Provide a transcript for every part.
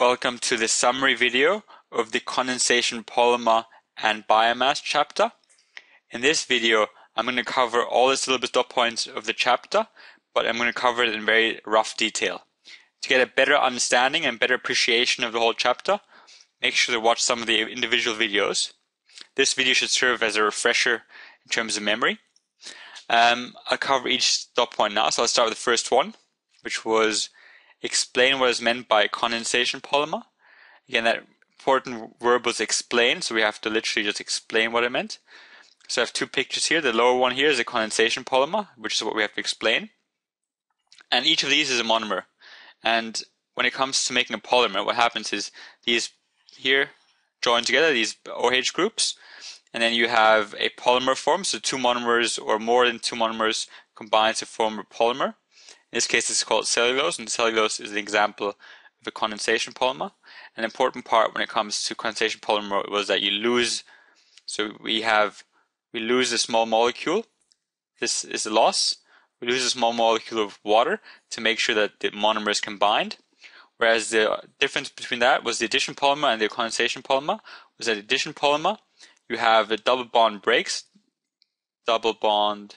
Welcome to the summary video of the condensation polymer and biomass chapter. In this video, I'm going to cover all the syllabus dot points of the chapter, but I'm going to cover it in very rough detail. To get a better understanding and better appreciation of the whole chapter, make sure to watch some of the individual videos. This video should serve as a refresher in terms of memory. Um, I'll cover each dot point now, so I'll start with the first one, which was explain what is meant by condensation polymer. Again, that important verb was explain, so we have to literally just explain what it meant. So I have two pictures here. The lower one here is a condensation polymer, which is what we have to explain. And each of these is a monomer. And when it comes to making a polymer, what happens is these here join together, these OH groups, and then you have a polymer form, so two monomers or more than two monomers combine to form a polymer. In this case, it's called cellulose, and cellulose is an example of a condensation polymer. An important part when it comes to condensation polymer was that you lose, so we have, we lose a small molecule. This is a loss. We lose a small molecule of water to make sure that the monomers combined. Whereas the difference between that was the addition polymer and the condensation polymer was that addition polymer, you have a double bond breaks, double bond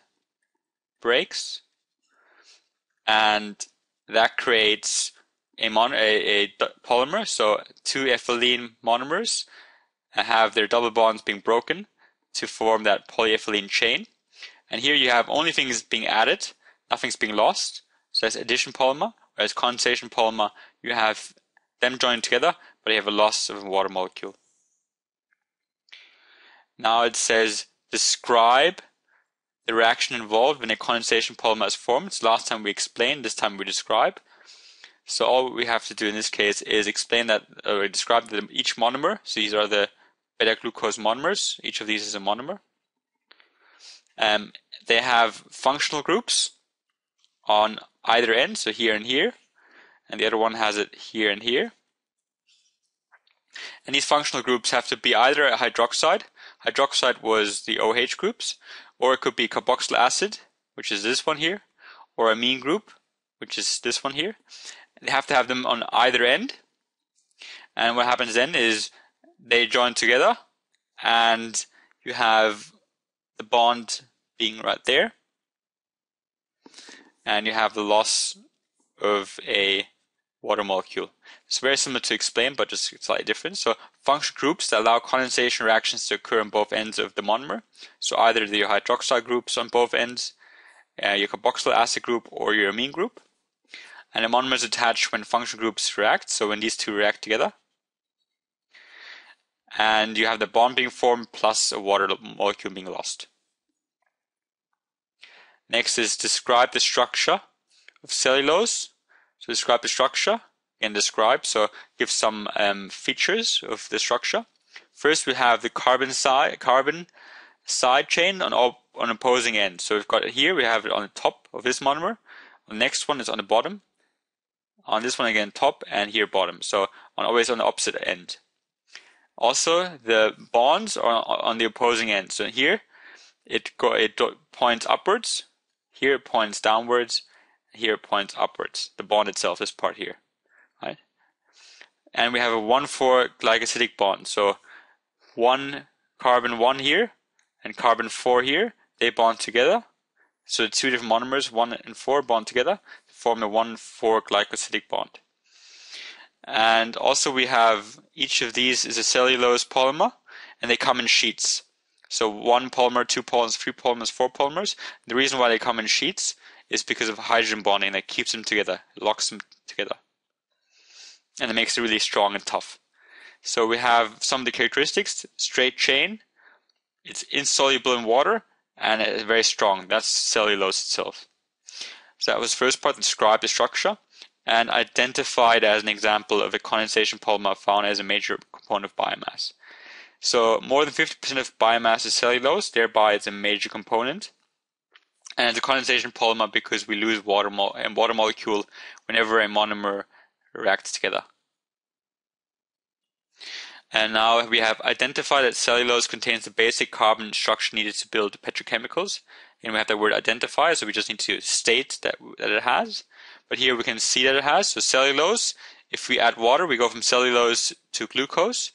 breaks, and that creates a, mon- a, a polymer. So two ethylene monomers have their double bonds being broken to form that polyethylene chain. And here you have only things being added, nothing's being lost. So that's addition polymer. Whereas condensation polymer, you have them joined together, but you have a loss of a water molecule. Now it says describe the reaction involved when a condensation polymer is formed. Last time we explained, this time we describe. So all we have to do in this case is explain that, or describe the, each monomer. So these are the beta glucose monomers. Each of these is a monomer. Um, they have functional groups on either end, so here and here, and the other one has it here and here. And these functional groups have to be either a hydroxide. Hydroxide was the OH groups, or it could be carboxyl acid, which is this one here, or amine group, which is this one here. They have to have them on either end. And what happens then is they join together and you have the bond being right there. And you have the loss of a water molecule. It's very similar to explain, but just slightly different. So function groups that allow condensation reactions to occur on both ends of the monomer. So either the hydroxide groups on both ends, uh, your carboxyl acid group, or your amine group. And the monomer is attached when function groups react, so when these two react together. And you have the bond being formed plus a water molecule being lost. Next is describe the structure of cellulose. So describe the structure and describe. So give some um, features of the structure. First, we have the carbon side carbon side chain on on opposing ends. So we've got it here. We have it on the top of this monomer. The next one is on the bottom. On this one again, top, and here bottom. So on always on the opposite end. Also, the bonds are on the opposing end. So here, it go it points upwards. Here it points downwards. Here points upwards. The bond itself, this part here right? And we have a 1,4 glycosidic bond. So one carbon 1 here and carbon 4 here, they bond together. So two different monomers, 1 and 4, bond together to form a 1,4 glycosidic bond. And also we have each of these is a cellulose polymer and they come in sheets. So one polymer, two polymers, three polymers, four polymers. The reason why they come in sheets is because of hydrogen bonding that keeps them together, locks them together and it makes it really strong and tough. So we have some of the characteristics, straight chain, it's insoluble in water, and it's very strong. That's cellulose itself. So that was the first part, describe the structure, and identified as an example of a condensation polymer found as a major component of biomass. So more than 50% of biomass is cellulose, thereby it's a major component. And a condensation polymer because we lose water mo- and water molecule whenever a monomer reacts together. And now we have identified that cellulose contains the basic carbon structure needed to build petrochemicals. And we have the word identify, so we just need to state that, that it has. But here we can see that it has. So cellulose If we add water, we go from cellulose to glucose.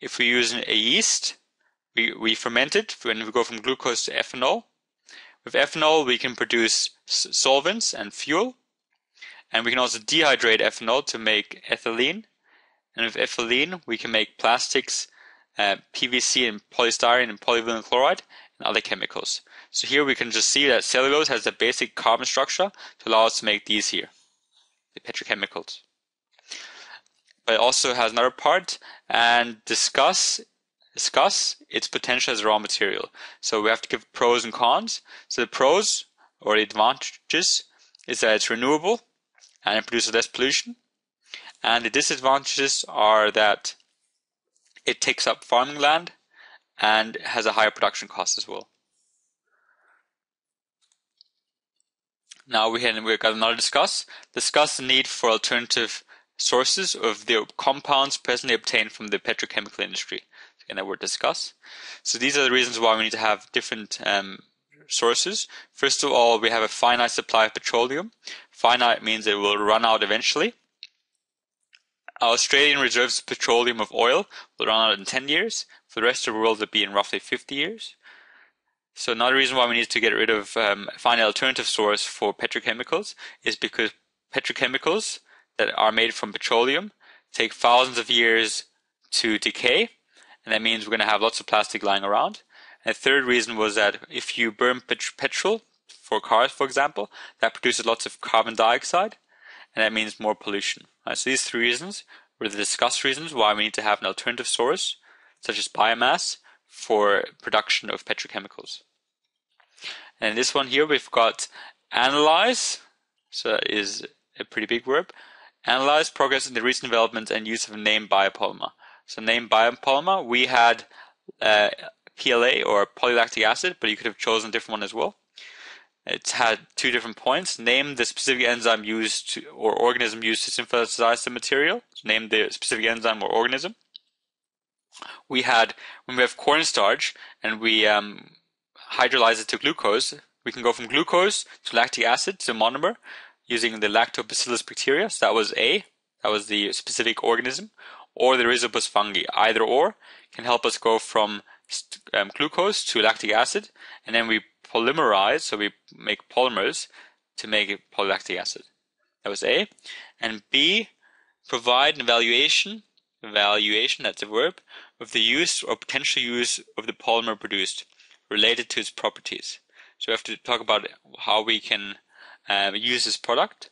If we use a yeast, we, we ferment it and we go from glucose to ethanol. With ethanol, we can produce solvents and fuel. And we can also dehydrate ethanol to make ethylene. And with ethylene, we can make plastics, uh, PVC and polystyrene and polyvinyl chloride and other chemicals. So here we can just see that cellulose has the basic carbon structure to allow us to make these here, the petrochemicals. But it also has another part and discuss discuss its potential as a raw material. So we have to give pros and cons. So the pros or the advantages is that it's renewable and it produces less pollution. And the disadvantages are that it takes up farming land and has a higher production cost as well. Now we have we've got another discuss. Discuss the need for alternative sources of the compounds presently obtained from the petrochemical industry. Again, that word discuss. So these are the reasons why we need to have different um, sources. First of all, we have a finite supply of petroleum. Finite means it will run out eventually. Our Australian reserves of petroleum of oil will run out in 10 years. For the rest of the world, it'll be in roughly 50 years. So another reason why we need to get rid of um, find an alternative source for petrochemicals is because petrochemicals that are made from petroleum take thousands of years to decay, and that means we're going to have lots of plastic lying around. And the third reason was that if you burn pet- petrol for cars, for example, that produces lots of carbon dioxide, and that means more pollution. Right? So these three reasons were the discussed reasons why we need to have an alternative source, such as biomass, for production of petrochemicals. And this one here, we've got analyze, so that is a pretty big verb. Analyze progress in the recent development and use of a name biopolymer. So name biopolymer, we had uh, PLA or polylactic acid, but you could have chosen a different one as well. It's had two different points. Name the specific enzyme used to, or organism used to synthesize the material. So name the specific enzyme or organism. We had, when we have cornstarch and we um, hydrolyze it to glucose, we can go from glucose to lactic acid to monomer using the lactobacillus bacteria. So that was A, that was the specific organism, or the rhizopus fungi. Either or can help us go from um, glucose to lactic acid, and then we polymerize, so we make polymers to make polylactic acid. That was A. And B, provide an evaluation, evaluation, that's a verb, of the use or potential use of the polymer produced related to its properties. So we have to talk about how we can uh, use this product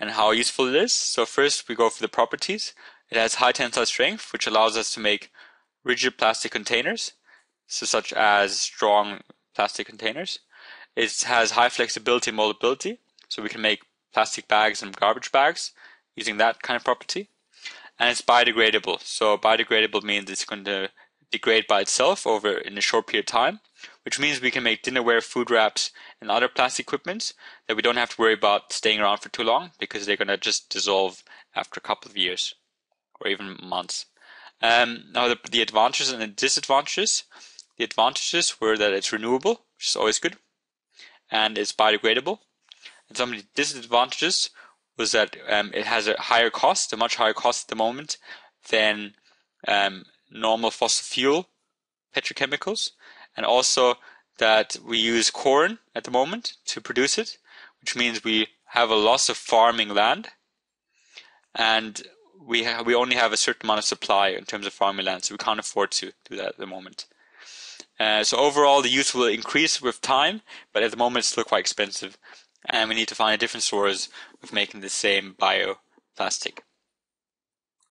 and how useful it is. So first we go for the properties. It has high tensile strength, which allows us to make rigid plastic containers, so such as strong plastic containers. It has high flexibility and moldability, so we can make plastic bags and garbage bags using that kind of property. And it's biodegradable. So biodegradable means it's going to degrade by itself over in a short period of time, which means we can make dinnerware, food wraps, and other plastic equipments that we don't have to worry about staying around for too long because they're going to just dissolve after a couple of years or even months. Um, now, the, the advantages and the disadvantages. The advantages were that it's renewable, which is always good, and it's biodegradable. And some of the disadvantages was that um, it has a higher cost, a much higher cost at the moment than um, normal fossil fuel petrochemicals, and also that we use corn at the moment to produce it, which means we have a loss of farming land, and we ha- we only have a certain amount of supply in terms of farming land, so we can't afford to do that at the moment. Uh, so overall, the use will increase with time, but at the moment it's still quite expensive, and we need to find a different source of making the same bioplastic.